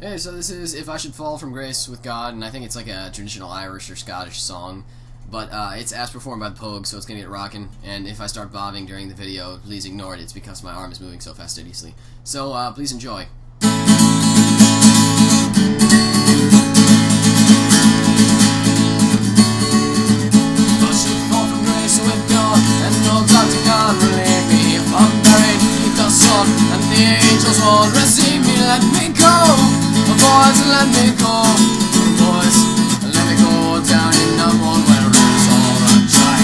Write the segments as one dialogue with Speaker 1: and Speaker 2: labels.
Speaker 1: Hey, so this is If I Should Fall from Grace with God, and I think it's like a traditional Irish or Scottish song. But uh, it's as performed by the Pogues, so it's gonna get rocking. And if I start bobbing during the video, please ignore it. It's because my arm is moving so fastidiously. So uh, please enjoy. Boys, let me go. Boys, let me go down in the mud where it's all dry.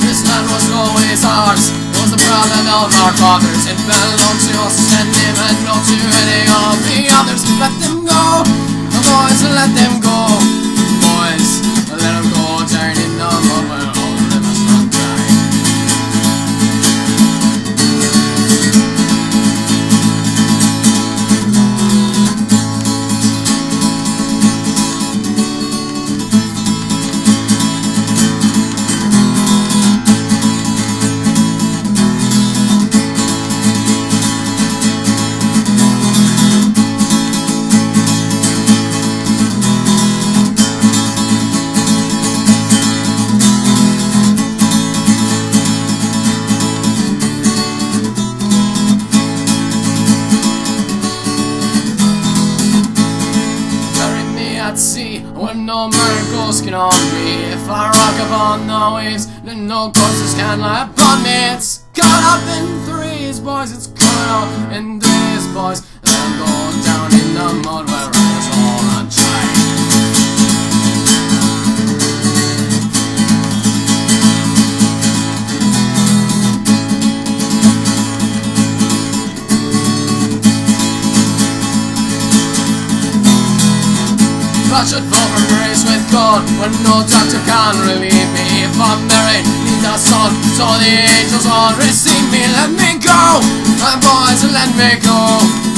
Speaker 1: This land was always ours. Was the proud of our fathers. It belonged to us and it meant not to any of the others. Let them go, boys, let them go. At sea no miracles can harm me. If I rock upon the waves, then no corpses can lie upon me. It's caught up in threes, boys. It's caught up in threes, boys. Should fall from grace with God When no doctor can relieve me If I'm married, need the sun. So the angels won't receive me Let me go, my boys, let me go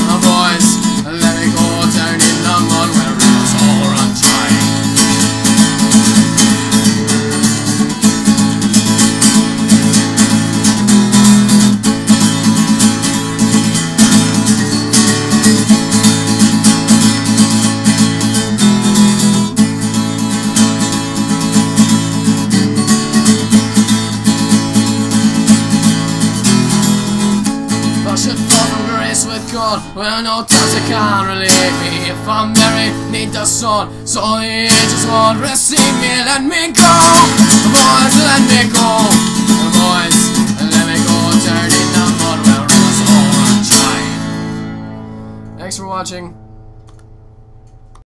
Speaker 1: Well, no doctor can relieve me. If I'm married, need the sun So the angels won't receive me Let me go, boys, let me go. Boys, let me go. The mud rivers all run dry Thanks for watching.